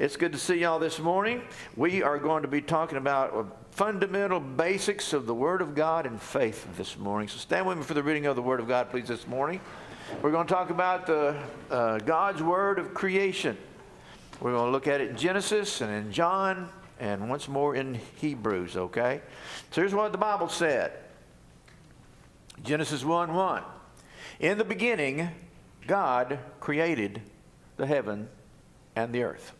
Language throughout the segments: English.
It's good to see y'all this morning. We are going to be talking about fundamental basics of the Word of God and faith this morning. So stand with me for the reading of the Word of God, please, this morning. We're going to talk about the uh, God's Word of creation. We're going to look at it in Genesis and in John and once more in Hebrews, okay? So here's what the Bible said Genesis 1 1. In the beginning, God created the heaven and the earth.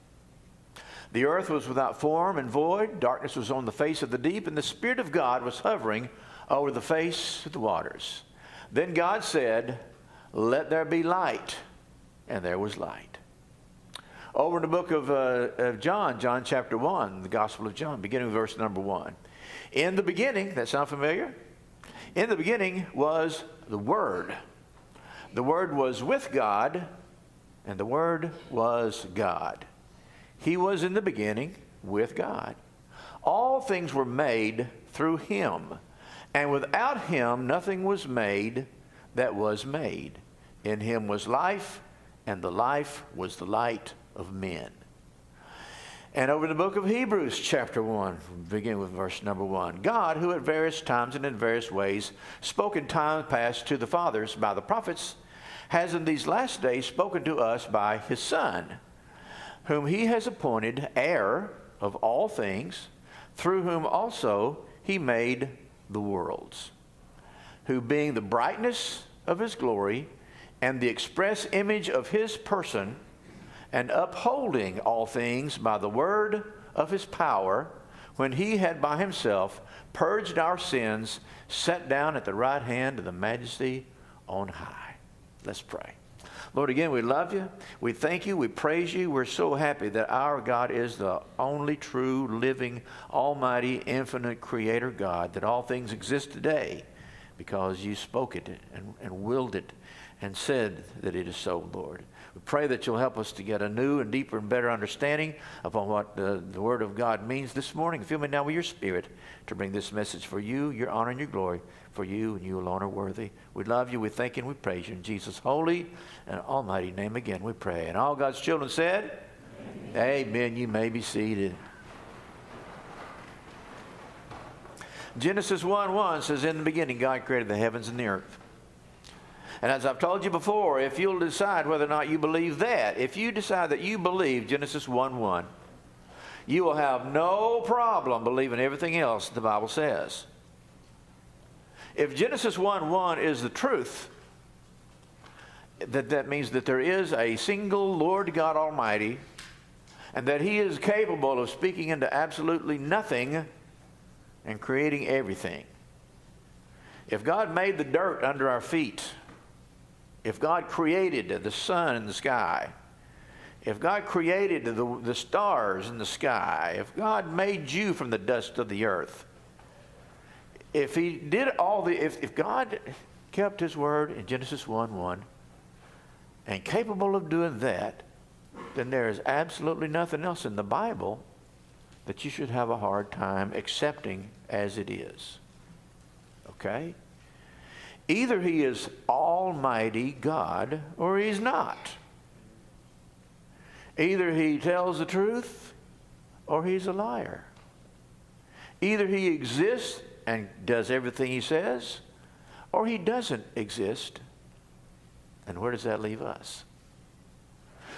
The earth was without form and void, darkness was on the face of the deep, and the Spirit of God was hovering over the face of the waters. Then God said, Let there be light, and there was light. Over in the book of, uh, of John, John chapter 1, the Gospel of John, beginning with verse number 1. In the beginning, that sound familiar? In the beginning was the Word. The Word was with God, and the Word was God. He was in the beginning with God. All things were made through him, and without him nothing was made that was made. In him was life, and the life was the light of men. And over in the book of Hebrews, chapter 1, begin with verse number 1. God, who at various times and in various ways spoke in time past to the fathers by the prophets, has in these last days spoken to us by his Son whom he has appointed heir of all things, through whom also he made the worlds, who being the brightness of his glory and the express image of his person, and upholding all things by the word of his power, when he had by himself purged our sins, sat down at the right hand of the majesty on high. Let's pray. Lord, again, we love you. We thank you. We praise you. We're so happy that our God is the only true, living, almighty, infinite creator God, that all things exist today because you spoke it and, and willed it and said that it is so, Lord. We pray that you'll help us to get a new and deeper and better understanding upon what the, the Word of God means this morning. Fill me now with your Spirit to bring this message for you, your honor, and your glory for you, and you alone are worthy. We love you, we thank you, and we praise you. In Jesus' holy and almighty name again we pray. And all God's children said, Amen. Amen. You may be seated. Genesis 1 1 says, In the beginning, God created the heavens and the earth. And as I've told you before, if you'll decide whether or not you believe that, if you decide that you believe Genesis 1 1, you will have no problem believing everything else the Bible says. If Genesis 1 1 is the truth, that, that means that there is a single Lord God Almighty and that He is capable of speaking into absolutely nothing and creating everything. If God made the dirt under our feet, if God created the sun in the sky, if God created the, the stars in the sky, if God made you from the dust of the earth, if he did all the, if, if God kept his word in Genesis 1 1 and capable of doing that, then there is absolutely nothing else in the Bible that you should have a hard time accepting as it is. Okay? Either he is Almighty God or he's not. Either he tells the truth or he's a liar. Either he exists and does everything he says, or he doesn't exist. And where does that leave us?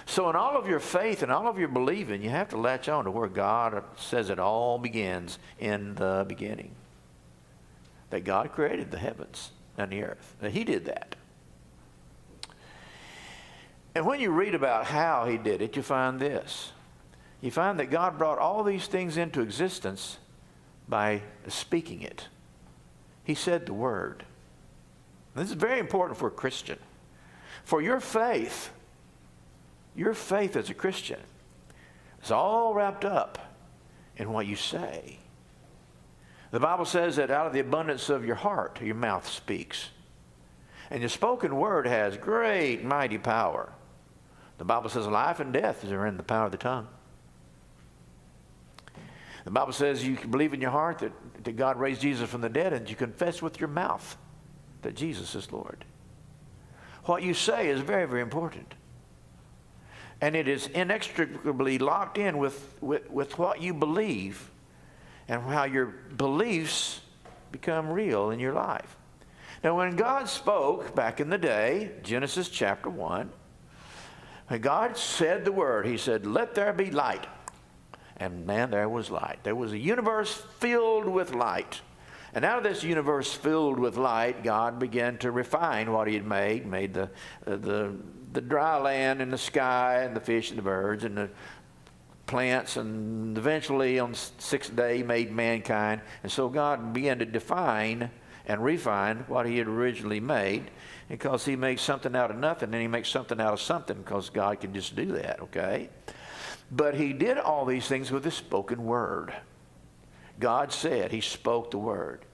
So, in all of your faith and all of your believing, you have to latch on to where God says it all begins in the beginning. That God created the heavens the earth. That He did that. And when you read about how He did it, you find this. You find that God brought all these things into existence by speaking it. He said the word. This is very important for a Christian. For your faith, your faith as a Christian is all wrapped up in what you say. The Bible says that out of the abundance of your heart, your mouth speaks. And your spoken word has great, mighty power. The Bible says life and death are in the power of the tongue. The Bible says you believe in your heart that, that God raised Jesus from the dead and you confess with your mouth that Jesus is Lord. What you say is very, very important. And it is inextricably locked in with, with, with what you believe and how your beliefs become real in your life. Now, when God spoke back in the day, Genesis chapter 1, when God said the word, He said, Let there be light. And man, there was light. There was a universe filled with light. And out of this universe filled with light, God began to refine what He had made, made the, uh, the, the dry land and the sky and the fish and the birds and the plants, and eventually on the sixth day made mankind. And so God began to define and refine what He had originally made because He makes something out of nothing and He makes something out of something because God can just do that, okay? But He did all these things with His spoken word. God said, He spoke the word.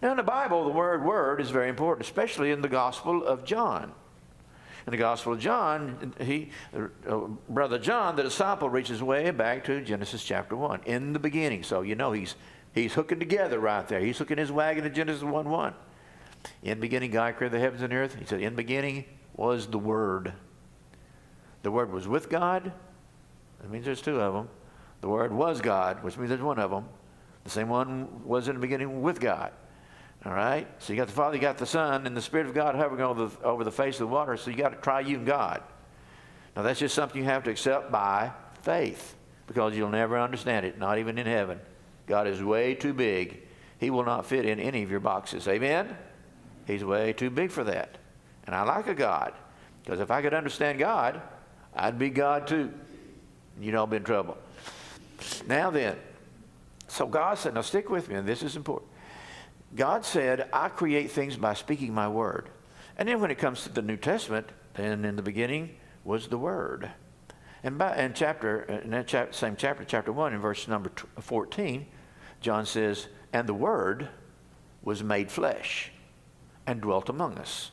Now, in the Bible, the word word is very important, especially in the Gospel of John. In the Gospel of John, he, uh, Brother John, the disciple, reaches way back to Genesis chapter 1, in the beginning. So, you know, he's, he's hooking together right there. He's hooking his wagon to Genesis 1 1. In beginning, God created the heavens and the earth. He said, In beginning was the Word. The Word was with God. That means there's two of them. The Word was God, which means there's one of them. The same one was in the beginning with God. All right? So you got the Father, you got the Son, and the Spirit of God hovering over the, over the face of the water. So you got to try triune God. Now that's just something you have to accept by faith because you'll never understand it, not even in heaven. God is way too big. He will not fit in any of your boxes. Amen? He's way too big for that. And I like a God because if I could understand God, I'd be God too. You'd all be in trouble. Now then, so God said, now stick with me, and this is important. God said, I create things by speaking my word. And then when it comes to the New Testament, then in the beginning was the word. And by, in chapter, in that chap, same chapter, chapter 1, in verse number uh, 14, John says, And the word was made flesh and dwelt among us.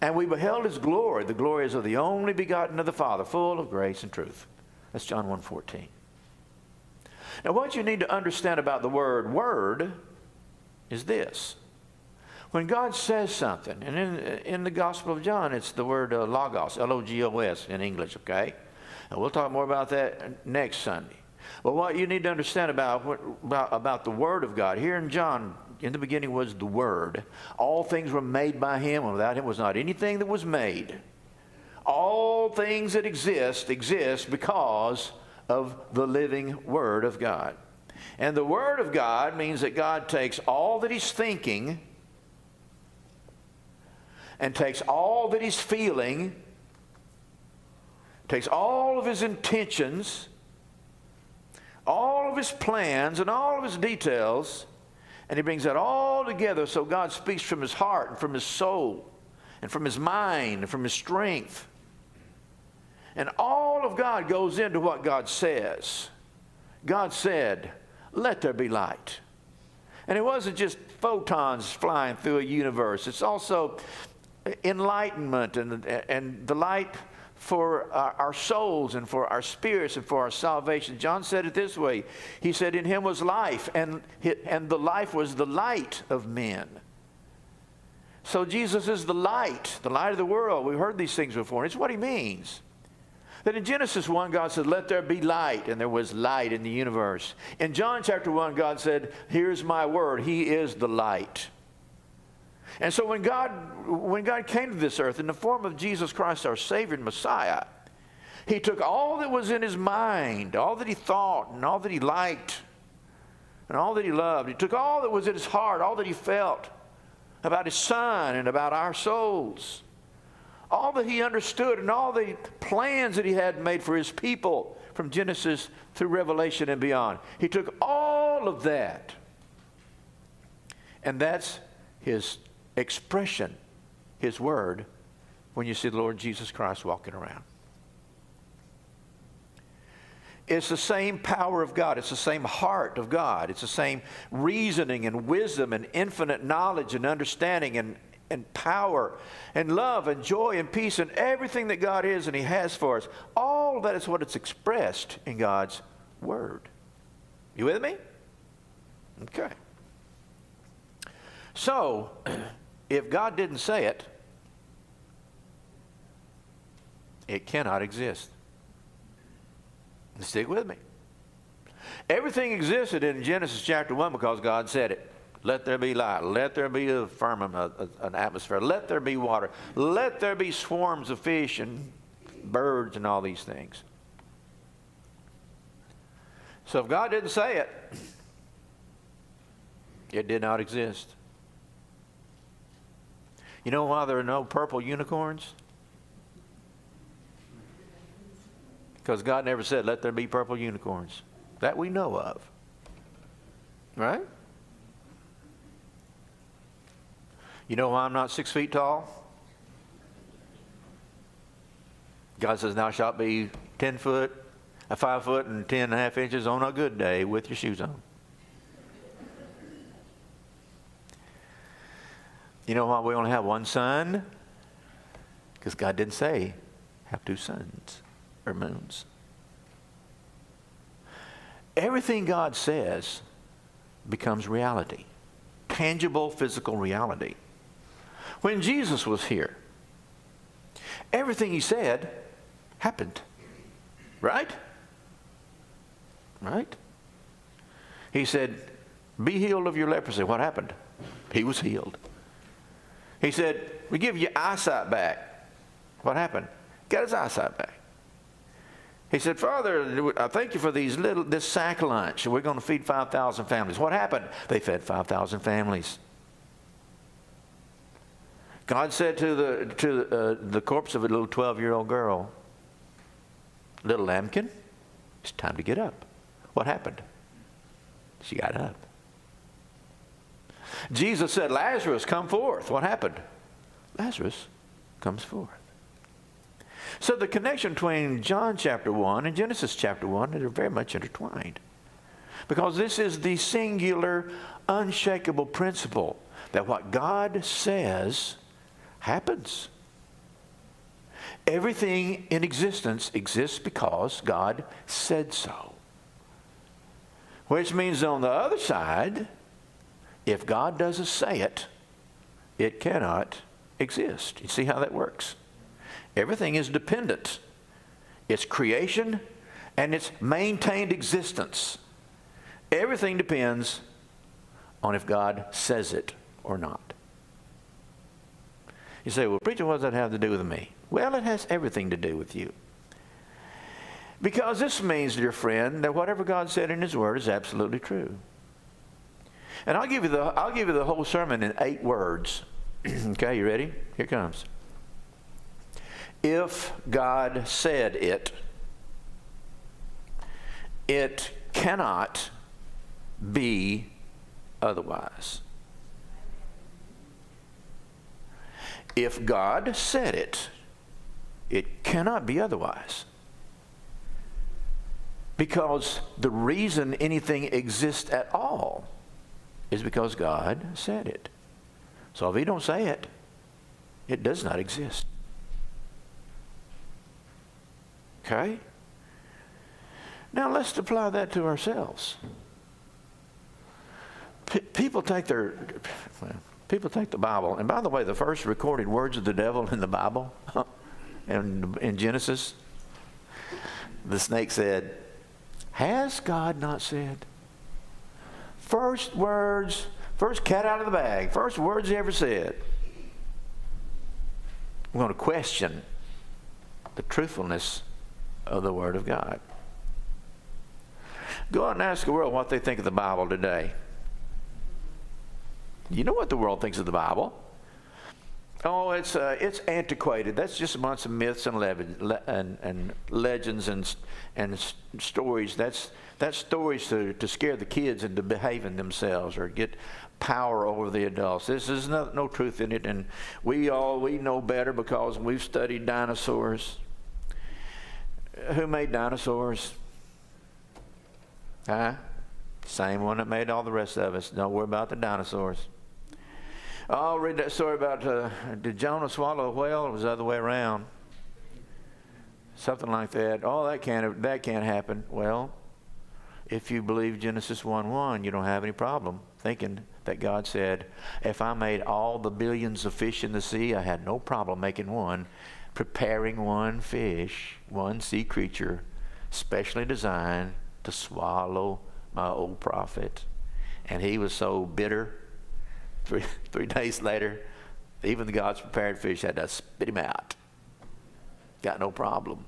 And we beheld his glory, the glory is of the only begotten of the Father, full of grace and truth. That's John 1.14. Now, what you need to understand about the word word is this. When God says something, and in, in the Gospel of John, it's the word uh, logos, L O G O S in English, okay? And we'll talk more about that next Sunday. But what you need to understand about, about, about the Word of God, here in John, in the beginning was the Word. All things were made by Him, and without Him was not anything that was made. All things that exist exist because of the living Word of God. And the Word of God means that God takes all that He's thinking and takes all that He's feeling, takes all of His intentions, all of His plans, and all of His details, and He brings that all together so God speaks from His heart and from His soul and from His mind and from His strength. And all of God goes into what God says. God said, Let there be light. And it wasn't just photons flying through a universe, it's also enlightenment and, and the light for our, souls and for our spirits and for our salvation. John said it this way He said, In him was life, and, and the life was the light of men. So Jesus is the light, the light of the world. We've heard these things before. It's what he means. That in Genesis 1, God said, Let there be light, and there was light in the universe. In John chapter 1, God said, Here's my word, He is the light. And so when God, when God came to this earth in the form of Jesus Christ, our Savior and Messiah, He took all that was in His mind, all that He thought, and all that He liked, and all that He loved. He took all that was in His heart, all that He felt about His Son and about our souls all that he understood and all the plans that he had made for his people from Genesis through Revelation and beyond. He took all of that, and that's his expression, his word, when you see the Lord Jesus Christ walking around. It's the same power of God. It's the same heart of God. It's the same reasoning and wisdom and infinite knowledge and understanding and and power and love and joy and peace and everything that God is and He has for us. All that is what it's expressed in God's Word. You with me? Okay. So, if God didn't say it, it cannot exist. Stick with me. Everything existed in Genesis chapter 1 because God said it. Let there be light. Let there be a firmament, an atmosphere. Let there be water. Let there be swarms of fish and birds and all these things. So if God didn't say it, it did not exist. You know why there are no purple unicorns? Because God never said, let there be purple unicorns. That we know of. Right? You know why I'm not six feet tall? God says, Thou shalt be 10 foot, a 5 foot, and 10 and a half inches on a good day with your shoes on. You know why we only have one son? Because God didn't say have two suns or moons. Everything God says becomes reality, tangible physical reality. When Jesus was here, everything he said happened. Right? Right? He said, Be healed of your leprosy. What happened? He was healed. He said, We give you eyesight back. What happened? Got his eyesight back. He said, Father, I thank you for these little this sack lunch. We're going to feed 5,000 families. What happened? They fed 5,000 families. God said to the, to uh, the corpse of a little 12 year old girl, Little lambkin, it's time to get up. What happened? She got up. Jesus said, Lazarus, come forth. What happened? Lazarus comes forth. So the connection between John chapter 1 and Genesis chapter 1 are very much intertwined. Because this is the singular, unshakable principle that what God says happens. Everything in existence exists because God said so. Which means on the other side, if God doesn't say it, it cannot exist. You see how that works? Everything is dependent. It's creation and it's maintained existence. Everything depends on if God says it or not. You say, well, preacher, what does that have to do with me? Well, it has everything to do with you. Because this means, dear friend, that whatever God said in His Word is absolutely true. And I'll give you the, I'll give you the whole sermon in eight words. okay, you ready? Here comes. If God said it, it cannot be otherwise. If God said it, it cannot be otherwise. Because the reason anything exists at all is because God said it. So if He don't say it, it does not exist. Okay? Now let's apply that to ourselves. P- people take their well, people take the Bible, and by the way, the first recorded words of the devil in the Bible, in, in Genesis, the snake said, "Has God not said?" First words, first cat out of the bag, first words he ever said. We're going to question the truthfulness of the Word of God. Go out and ask the world what they think of the Bible today. You know what the world thinks of the Bible. Oh, it's, uh, it's antiquated. That's just a bunch of myths and, le- and, and legends and, and stories. That's, that's stories to, to scare the kids into behaving themselves or get power over the adults. This is no, no truth in it, and we all we know better because we've studied dinosaurs. Who made dinosaurs? Huh? Same one that made all the rest of us. Don't worry about the dinosaurs. I'll read that story about uh, did Jonah swallow a whale? It was the other way around. Something like that. Oh, that can't that can't happen. Well, if you believe Genesis 1 1, you don't have any problem thinking that God said, if I made all the billions of fish in the sea, I had no problem making one, preparing one fish, one sea creature specially designed to swallow my old prophet. And he was so bitter. Three, three days later, even the God's prepared fish had to spit him out. Got no problem.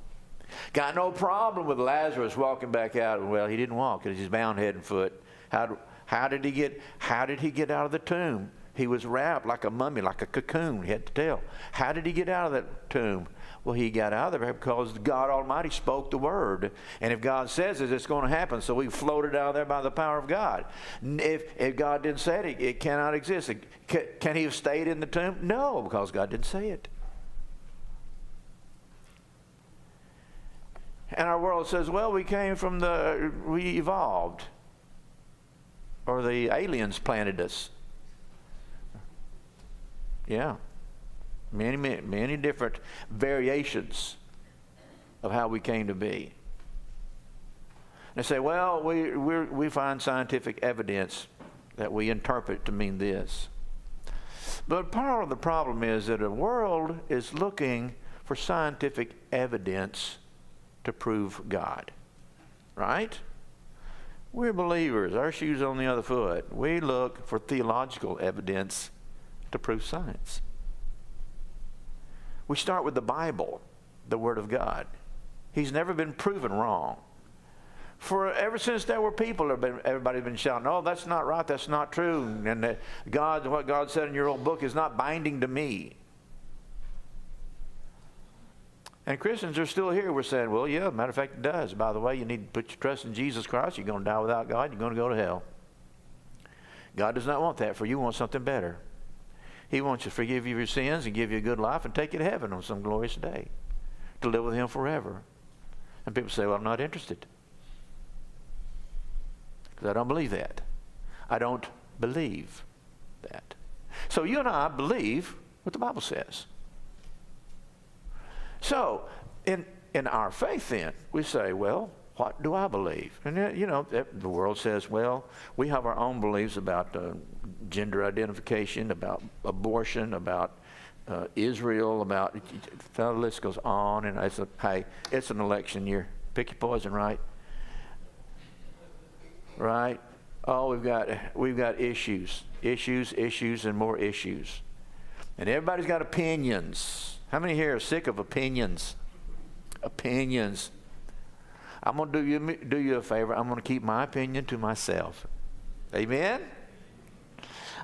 Got no problem with Lazarus walking back out. Well, he didn't walk because he's bound head and foot. How, how did he get? How did he get out of the tomb? He was wrapped like a mummy, like a cocoon. He had to tell. How did he get out of that tomb? Well, he got out of there because God Almighty spoke the word. And if God says it, it's going to happen. So we floated out of there by the power of God. If, if God didn't say it, it cannot exist. Can, can he have stayed in the tomb? No, because God didn't say it. And our world says, well, we came from the, we evolved. Or the aliens planted us. Yeah. Many, many, many different variations of how we came to be. They say, well, we, we we find scientific evidence that we interpret to mean this. But part of the problem is that the world is looking for scientific evidence to prove God. Right? We're believers. Our shoe's on the other foot. We look for theological evidence to prove science. We start with the Bible, the Word of God. He's never been proven wrong. For ever since there were people, been, everybody's been shouting, "Oh, that's not right. That's not true." And God, what God said in your old book is not binding to me. And Christians are still here. We're saying, "Well, yeah, matter of fact, it does." By the way, you need to put your trust in Jesus Christ. You're going to die without God. You're going to go to hell. God does not want that for you. Want something better. He wants to forgive you your sins and give you a good life and take you to heaven on some glorious day to live with Him forever. And people say, Well, I'm not interested. Because I don't believe that. I don't believe that. So you and I believe what the Bible says. So, in, in our faith, then, we say, Well, what do I believe? And, uh, you know, the world says, well, we have our own beliefs about uh, gender identification, about abortion, about uh, Israel, about the list goes on. And it's a, hey, it's an election year. Pick your poison, right? Right? Oh, we've got we've got issues, issues, issues, and more issues. And everybody's got opinions. How many here are sick of opinions? Opinions. I'm going to do you, do you a favor. I'm going to keep my opinion to myself. Amen?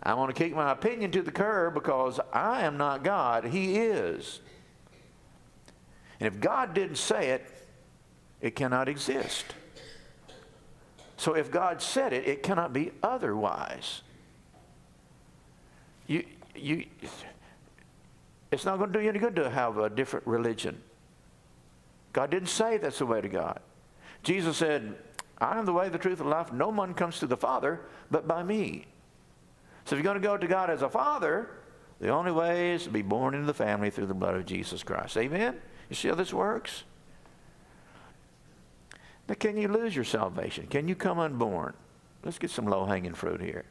I'm going to keep my opinion to the curb because I am not God. He is. And if God didn't say it, it cannot exist. So if God said it, it cannot be otherwise. You, you, it's not going to do you any good to have a different religion. God didn't say that's the way to God. Jesus said, I am the way, the truth, and life. No one comes to the Father but by me. So if you're going to go to God as a Father, the only way is to be born into the family through the blood of Jesus Christ. Amen? You see how this works? Now, can you lose your salvation? Can you come unborn? Let's get some low hanging fruit here.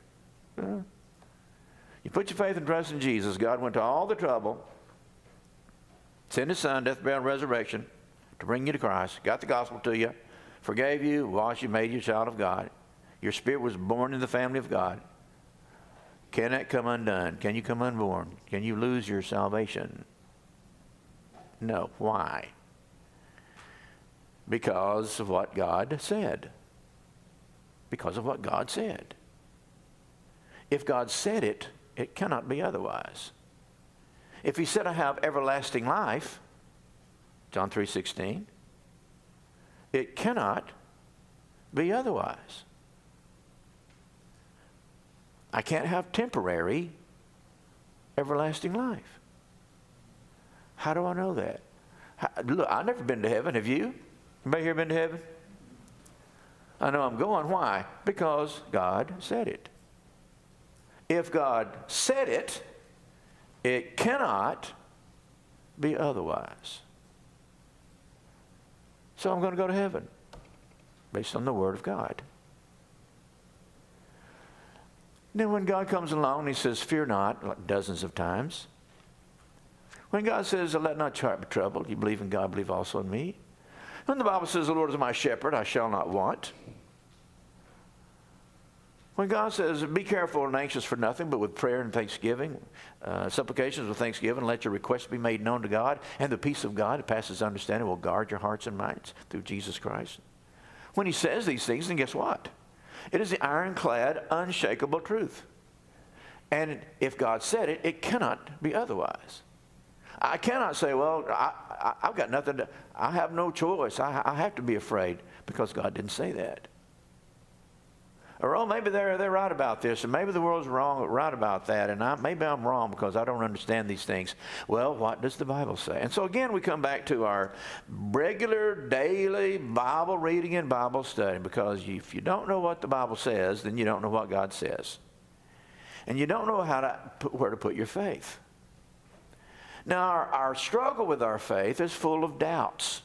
You put your faith and trust in Jesus. God went to all the trouble, sent his son, death, burial, and resurrection to bring you to Christ, got the gospel to you forgave you, washed you, made you a child of God. Your spirit was born in the family of God. Can that come undone? Can you come unborn? Can you lose your salvation? No. Why? Because of what God said. Because of what God said. If God said it, it cannot be otherwise. If he said I have everlasting life, John 3:16, it cannot be otherwise. I can't have temporary everlasting life. How do I know that? How, look, I've never been to heaven. Have you? Anybody here been to heaven? I know I'm going. Why? Because God said it. If God said it, it cannot be otherwise. So I'm going to go to heaven based on the Word of God. Then when God comes along He says, Fear not, like dozens of times. When God says, Let not your heart be troubled, you believe in God, believe also in me. When the Bible says, The Lord is my shepherd, I shall not want. When God says, Be careful and anxious for nothing, but with prayer and thanksgiving, uh, supplications with thanksgiving, let your requests be made known to God, and the peace of God that passes understanding will guard your hearts and minds through Jesus Christ. When He says these things, then guess what? It is the ironclad, unshakable truth. And if God said it, it cannot be otherwise. I cannot say, well, I, have got nothing to, I have no choice. I, I have to be afraid because God didn't say that. Or, oh, maybe they're, they're right about this, and maybe the world's wrong, right about that, and I, maybe I'm wrong because I don't understand these things. Well, what does the Bible say? And so, again, we come back to our regular daily Bible reading and Bible study because if you don't know what the Bible says, then you don't know what God says. And you don't know how to put, where to put your faith. Now, our, our struggle with our faith is full of doubts.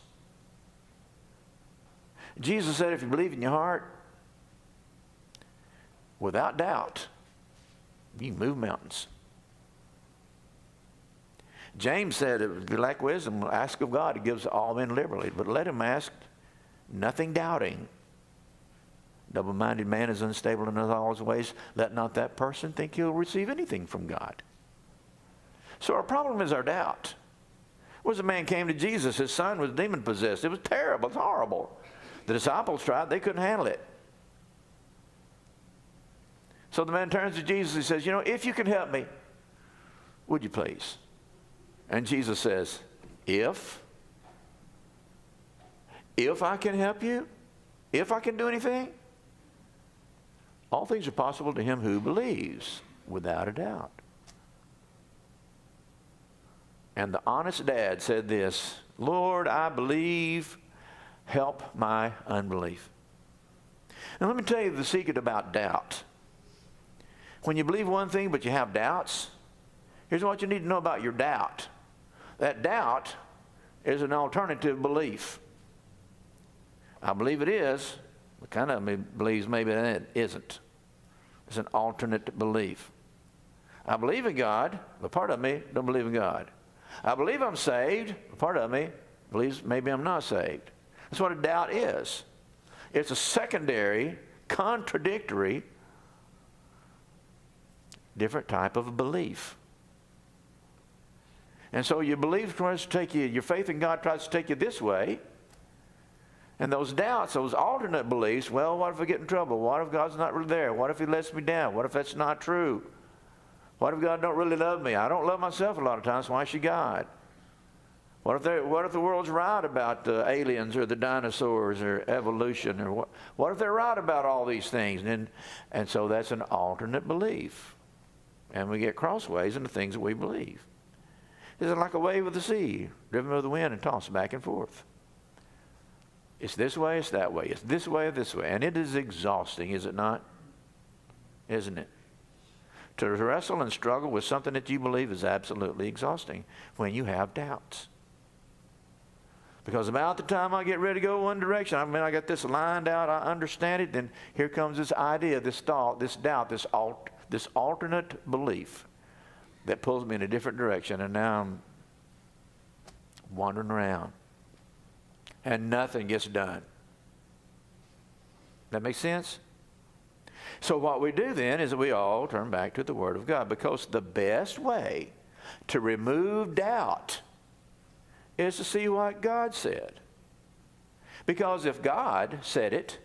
Jesus said, if you believe in your heart, without doubt, you move mountains. James said, if you lack wisdom, ask of God. He gives all men liberally. But let him ask, nothing doubting. Double minded man is unstable in all his ways. Let not that person think he'll receive anything from God. So our problem is our doubt. Was a man came to Jesus, his son was demon possessed. It was terrible, it's horrible. The disciples tried, they couldn't handle it. So the man turns to Jesus. He says, You know, if you can help me, would you please? And Jesus says, If? If I can help you? If I can do anything? All things are possible to him who believes, without a doubt. And the honest dad said this Lord, I believe, help my unbelief. Now, let me tell you the secret about doubt. When you believe one thing but you have doubts, here's what you need to know about your doubt that doubt is an alternative belief. I believe it is, but kind of me believes maybe it isn't. It's an alternate belief. I believe in God, but part of me don't believe in God. I believe I'm saved, but part of me believes maybe I'm not saved. That's what a doubt is. It's a secondary, contradictory different type of belief. And so your belief tries to take you, your faith in God tries to take you this way. And those doubts, those alternate beliefs, well, what if I get in trouble? What if God's not really there? What if He lets me down? What if that's not true? What if God don't really love me? I don't love myself a lot of times. Why should God? What if, what if the world's right about the aliens or the dinosaurs or evolution or what? What if they're right about all these things? And, and so that's an alternate belief and we get crossways in the things that we believe. It's like a wave of the sea, driven by the wind and tossed back and forth. It's this way, it's that way, it's this way this way. And it is exhausting, is it not? Isn't it? To wrestle and struggle with something that you believe is absolutely exhausting when you have doubts. Because about the time I get ready to go one direction, I mean, I got this lined out, I understand it, then here comes this idea, this thought, this doubt, this alt, this alternate belief that pulls me in a different direction, and now I'm wandering around, and nothing gets done. That makes sense? So, what we do then is we all turn back to the Word of God because the best way to remove doubt is to see what God said. Because if God said it,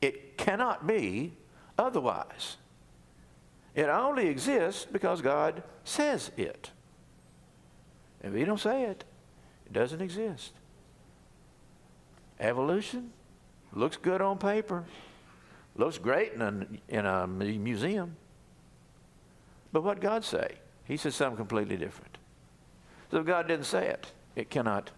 it cannot be otherwise. It only exists because God says it. If He don't say it, it doesn't exist. Evolution looks good on paper, looks great in a, in a museum. But what God say? He says something completely different. So if God didn't say it, it cannot.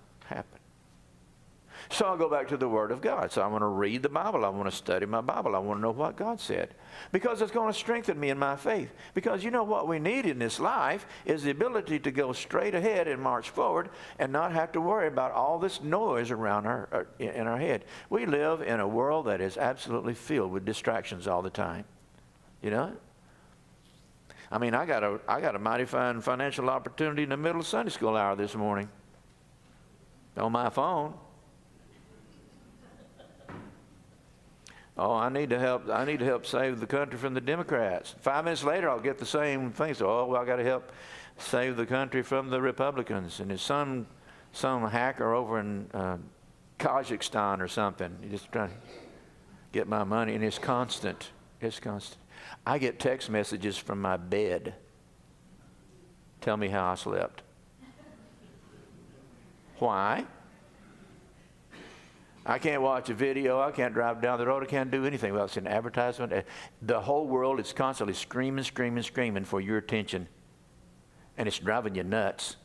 So I'll go back to the Word of God. So I want to read the Bible. I want to study my Bible. I want to know what God said. Because it's going to strengthen me in my faith. Because you know what we need in this life is the ability to go straight ahead and march forward and not have to worry about all this noise around our, uh, in our head. We live in a world that is absolutely filled with distractions all the time. You know? I mean, I got a, I got a mighty fine financial opportunity in the middle of Sunday school hour this morning on my phone. Oh, I need to help. I need to help save the country from the Democrats. Five minutes later, I'll get the same thing. So, oh, well, I got to help save the country from the Republicans. And it's some some hacker over in uh, Kazakhstan or something. He's just trying to get my money, and it's constant. It's constant. I get text messages from my bed. Tell me how I slept. Why? I can't watch a video. I can't drive down the road. I can't do anything without seeing an advertisement. Uh, the whole world is constantly screaming, screaming, screaming for your attention, and it's driving you nuts.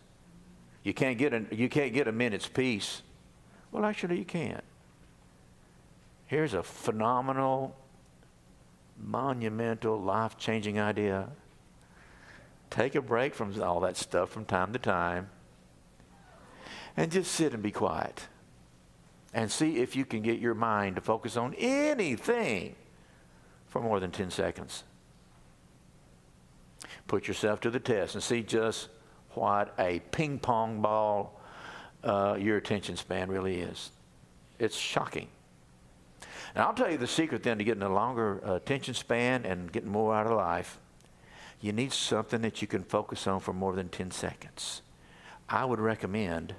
You can't get a, you can't get a minute's peace. Well, actually, you can't. Here's a phenomenal, monumental, life-changing idea. Take a break from all that stuff from time to time, and just sit and be quiet and see if you can get your mind to focus on anything for more than 10 seconds. Put yourself to the test and see just what a ping pong ball uh, your attention span really is. It's shocking. And I'll tell you the secret then to getting a longer uh, attention span and getting more out of life. You need something that you can focus on for more than 10 seconds. I would recommend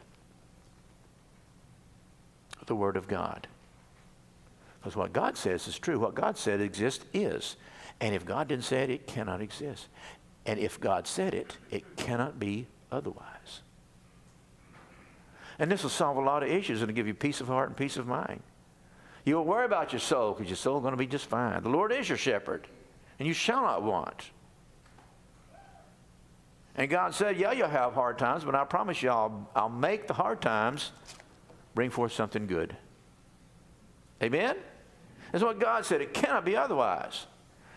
the Word of God. Because what God says is true. What God said exists is. And if God didn't say it, it cannot exist. And if God said it, it cannot be otherwise. And this will solve a lot of issues and give you peace of heart and peace of mind. You won't worry about your soul because your soul is going to be just fine. The Lord is your shepherd, and you shall not want. And God said, Yeah, you'll have hard times, but I promise you, I'll, I'll make the hard times bring forth something good. Amen? That's what God said. It cannot be otherwise.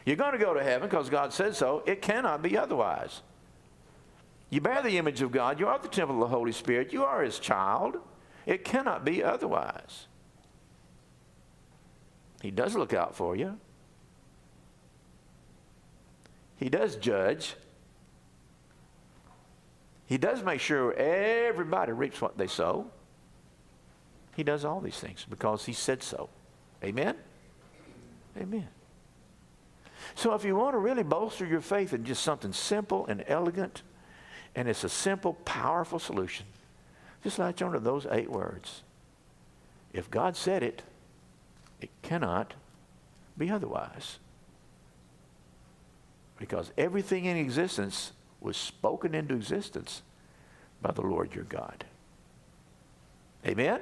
You're going to go to heaven because God said so. It cannot be otherwise. You bear the image of God. You are the temple of the Holy Spirit. You are His child. It cannot be otherwise. He does look out for you. He does judge. He does make sure everybody reaps what they sow. He does all these things because He said so. Amen? Amen. So if you want to really bolster your faith in just something simple and elegant, and it's a simple, powerful solution, just latch onto those eight words. If God said it, it cannot be otherwise. Because everything in existence was spoken into existence by the Lord your God. Amen?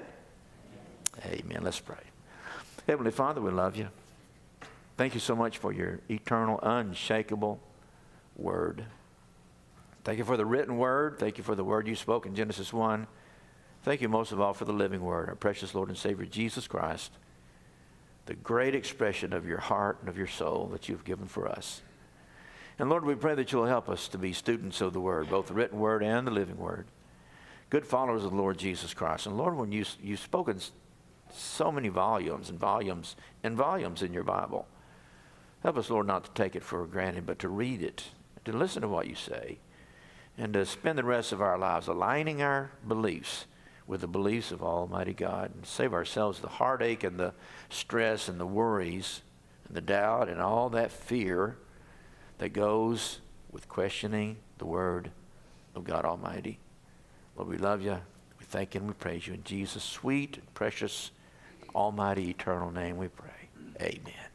Amen. Let's pray. Heavenly Father, we love you. Thank you so much for your eternal, unshakable word. Thank you for the written word. Thank you for the word you spoke in Genesis 1. Thank you most of all for the living word, our precious Lord and Savior Jesus Christ, the great expression of your heart and of your soul that you've given for us. And Lord, we pray that you'll help us to be students of the word, both the written word and the living word. Good followers of the Lord Jesus Christ. And Lord, when you, you've spoken so many volumes and volumes and volumes in your Bible. Help us, Lord, not to take it for granted, but to read it, to listen to what you say, and to spend the rest of our lives aligning our beliefs with the beliefs of Almighty God and save ourselves the heartache and the stress and the worries and the doubt and all that fear that goes with questioning the Word of God Almighty. Lord, we love you. We thank you and we praise you in Jesus' sweet and precious almighty eternal name we pray. Amen.